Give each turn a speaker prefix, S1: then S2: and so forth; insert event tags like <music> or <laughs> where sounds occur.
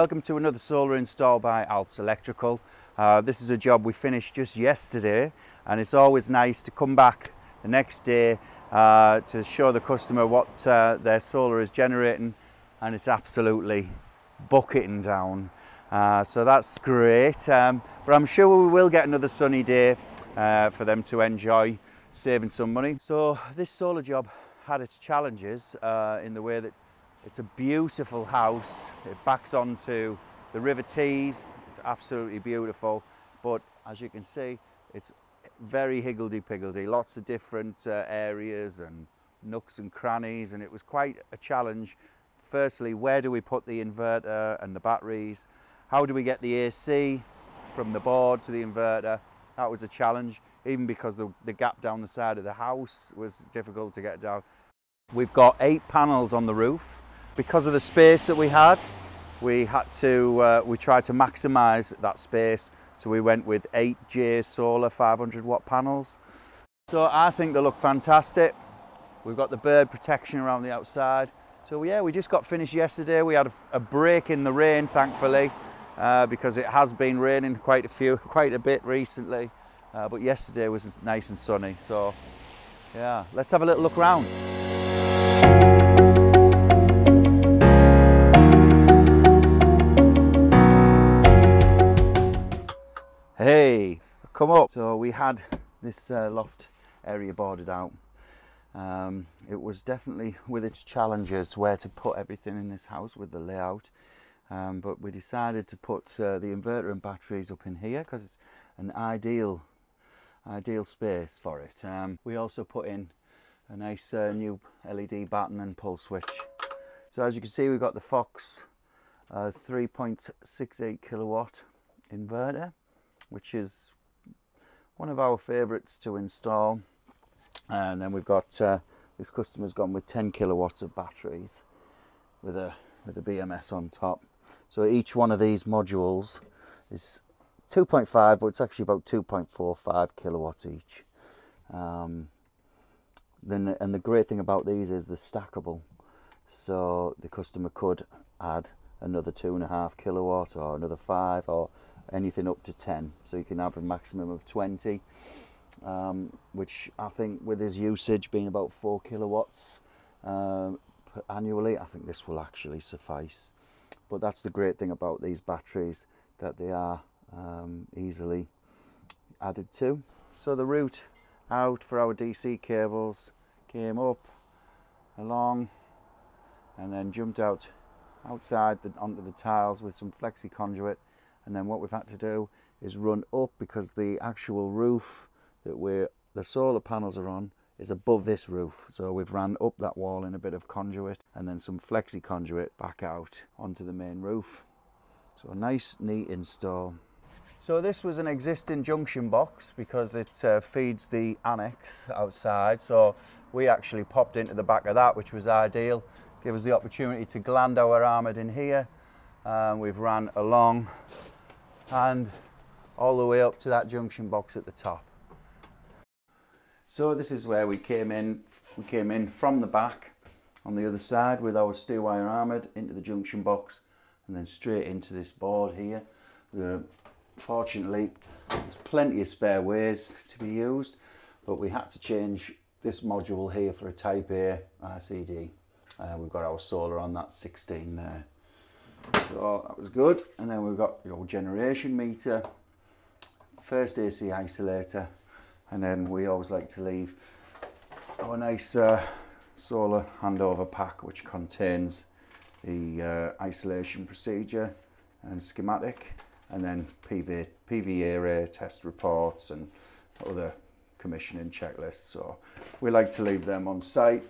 S1: Welcome to another solar install by Alps Electrical. Uh, this is a job we finished just yesterday and it's always nice to come back the next day uh, to show the customer what uh, their solar is generating and it's absolutely bucketing down. Uh, so that's great, um, but I'm sure we will get another sunny day uh, for them to enjoy saving some money. So this solar job had its challenges uh, in the way that it's a beautiful house. It backs onto the River Tees. It's absolutely beautiful. But as you can see, it's very higgledy-piggledy. Lots of different uh, areas and nooks and crannies. And it was quite a challenge. Firstly, where do we put the inverter and the batteries? How do we get the AC from the board to the inverter? That was a challenge, even because the, the gap down the side of the house was difficult to get down. We've got eight panels on the roof. Because of the space that we had, we had to, uh, we tried to maximize that space. So we went with eight JA solar 500 watt panels. So I think they look fantastic. We've got the bird protection around the outside. So yeah, we just got finished yesterday. We had a, a break in the rain, thankfully, uh, because it has been raining quite a few, <laughs> quite a bit recently. Uh, but yesterday was nice and sunny. So yeah, let's have a little look around. Hey, come up. So we had this uh, loft area boarded out. Um, it was definitely with its challenges where to put everything in this house with the layout. Um, but we decided to put uh, the inverter and batteries up in here because it's an ideal ideal space for it. Um, we also put in a nice uh, new LED button and pull switch. So as you can see we've got the Fox uh, 3.68 kilowatt inverter which is one of our favourites to install. And then we've got uh, this customer's gone with 10 kilowatts of batteries with a with a BMS on top. So each one of these modules is 2.5, but it's actually about 2.45 kilowatts each. Um, then and the great thing about these is they're stackable, so the customer could add another two and a half kilowatt or another five or anything up to 10 so you can have a maximum of 20 um, which I think with his usage being about 4 kilowatts uh, annually I think this will actually suffice. But that's the great thing about these batteries that they are um, easily added to. So the route out for our DC cables came up along and then jumped out outside the, onto the tiles with some flexi conduit and then what we've had to do is run up because the actual roof that we're the solar panels are on is above this roof. So we've ran up that wall in a bit of conduit and then some flexi conduit back out onto the main roof. So a nice neat install. So this was an existing junction box because it uh, feeds the annex outside. So we actually popped into the back of that which was ideal. Give us the opportunity to gland our armoured in here. And we've ran along and all the way up to that junction box at the top. So this is where we came in. We came in from the back on the other side with our steel wire armoured into the junction box and then straight into this board here. Uh, fortunately, there's plenty of spare ways to be used, but we had to change this module here for a Type A RCD. Uh, we've got our solar on that 16 there. So that was good. And then we've got your generation meter, first AC isolator, and then we always like to leave our nice uh, solar handover pack which contains the uh, isolation procedure and schematic and then PV, PV array test reports and other commissioning checklists. So we like to leave them on site